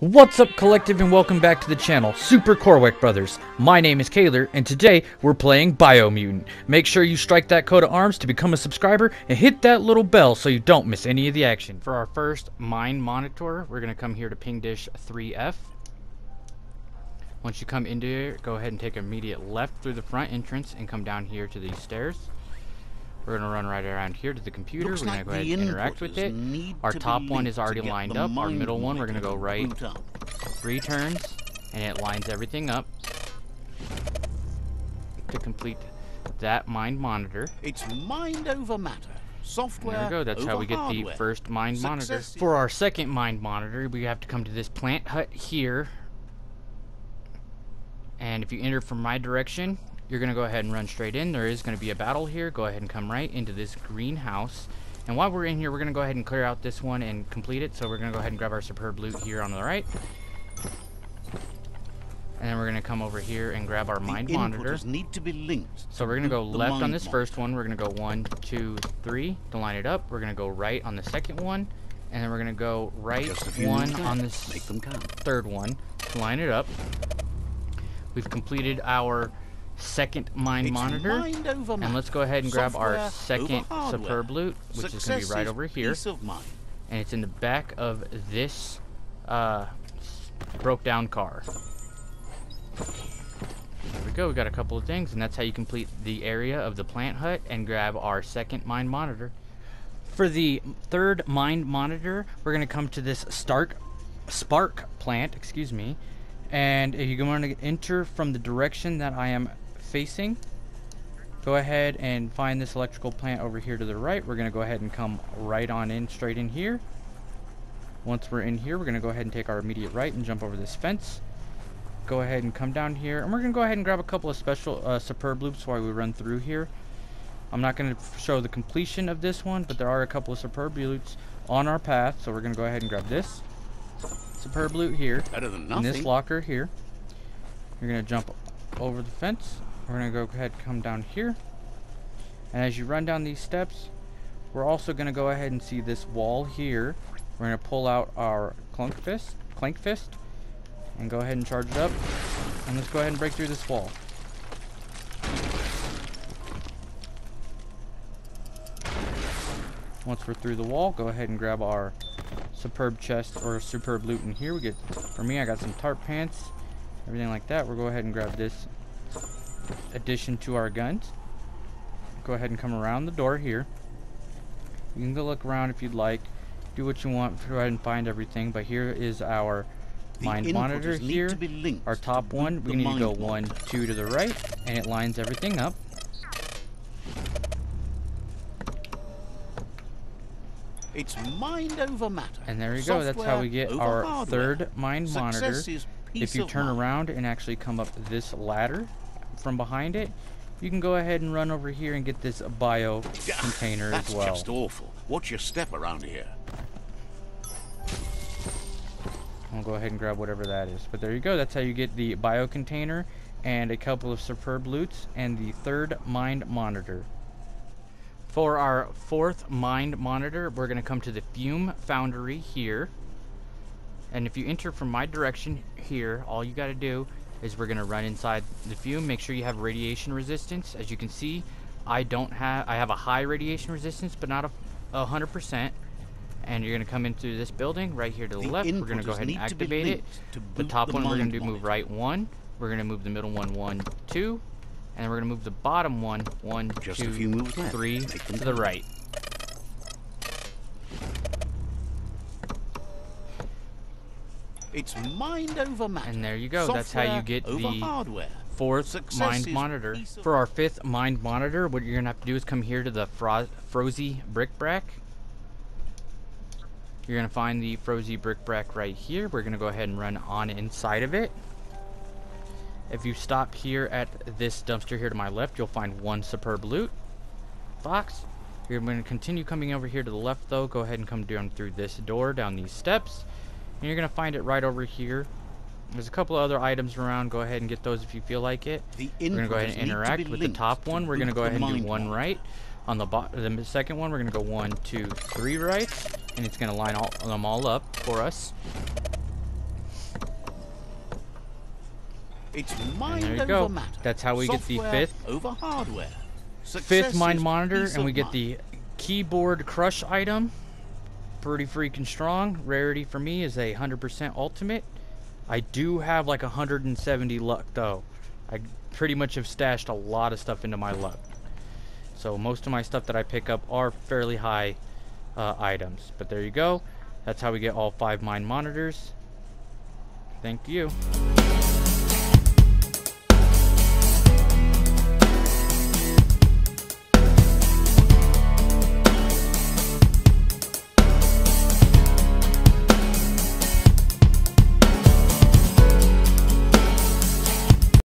What's up, Collective, and welcome back to the channel, Super Korwek Brothers. My name is Kaler, and today we're playing Biomutant. Make sure you strike that coat of arms to become a subscriber, and hit that little bell so you don't miss any of the action. For our first Mind Monitor, we're going to come here to Ping Dish 3F. Once you come into here, go ahead and take immediate left through the front entrance and come down here to these stairs. We're going to run right around here to the computer. Looks we're going like to go ahead and interact with it. Our to top one is already lined up. Our middle one, we're going to go right three turns, and it lines everything up to complete that mind monitor. It's mind over matter. Software There we go. That's how we get the first mind monitor. Success is- For our second mind monitor, we have to come to this plant hut here. And if you enter from my direction, you're going to go ahead and run straight in. There is going to be a battle here. Go ahead and come right into this greenhouse. And while we're in here, we're going to go ahead and clear out this one and complete it. So we're going to go ahead and grab our superb loot here on the right. And then we're going to come over here and grab our The mind monitor. need to be linked. So we're gonna go left on this first one. We're gonna go one, two, three to line it up. We're gonna go right on the second one, and then we're gonna go right Just a few one on this Make them count. third one to line it up. We've completed our second mind It's monitor, mind and let's go ahead and grab our second superb loot, which is gonna be right over here, and it's in the back of this uh, broke down car. There we go, we got a couple of things, and that's how you complete the area of the plant hut and grab our second mind monitor. For the third mind monitor, we're gonna come to this Stark Spark plant, excuse me, and if you're going to enter from the direction that I am facing, go ahead and find this electrical plant over here to the right. We're gonna go ahead and come right on in, straight in here. Once we're in here, we're gonna go ahead and take our immediate right and jump over this fence go ahead and come down here and we're gonna go ahead and grab a couple of special uh, superb loops while we run through here I'm not gonna show the completion of this one but there are a couple of superb loops on our path so we're gonna go ahead and grab this superb loot here Better than in nothing. this locker here you're gonna jump over the fence we're gonna go ahead and come down here. And as you run down these steps we're also gonna go ahead and see this wall here. We're gonna pull out our clunk fist clank fist and go ahead and charge it up. And let's go ahead and break through this wall. Once we're through the wall go ahead and grab our superb chest or superb loot in here. We get for me I got some tarp pants everything like that. We'll go ahead and grab this addition to our guns go ahead and come around the door here you can go look around if you'd like do what you want go ahead and find everything but here is our The mind monitor here to be linked our top boot one we need to go mind one two to the right and it lines everything up It's mind over matter. And there you go, that's how we get our hardware. third mind Success monitor. If you turn mind. around and actually come up this ladder from behind it, you can go ahead and run over here and get this bio container That's as well. That's just awful. Watch your step around here. I'll go ahead and grab whatever that is. But there you go, that's how you get the bio container and a couple of superb loots and the third mind monitor. For our fourth mind monitor, we're going to come to the fume foundry here. And if you enter from my direction here, all you got to do is we're going to run inside the fume. Make sure you have radiation resistance. As you can see, I don't have, I have a high radiation resistance, but not a, a hundred percent. And you're going to come into this building right here to the, The left. We're going to go ahead and need to be activate it. to The top the one we're going to do move right one. We're going to move the middle one one, two. And then we're going to move the bottom one one, Just a few moves left. three to the right. It's mind over matter. And there you go, that's how you get the hardware. fourth Success mind monitor. For our fifth mind monitor, what you're gonna have to do is come here to the fro Frozy bric-brac. You're gonna find the Frozy bric-brac right here. We're gonna go ahead and run on inside of it. If you stop here at this dumpster here to my left, you'll find one superb loot box. You're going to continue coming over here to the left though. Go ahead and come down through this door, down these steps. And you're going to find it right over here. There's a couple of other items around. Go ahead and get those if you feel like it. The We're gonna go ahead and interact with the top to one. We're gonna go ahead and do one right. On the bot the second one, we're gonna go one, two, three rights, and it's gonna line all them all up for us. It's And there you go. matter. That's how we get the fifth over hardware. fifth mind monitor and we get mind. the keyboard crush item pretty freaking strong. Rarity for me is a 100% ultimate. I do have like 170 luck though. I pretty much have stashed a lot of stuff into my luck. So most of my stuff that i pick up are fairly high uh, items. But there you go. That's how we get all five mine monitors. Thank you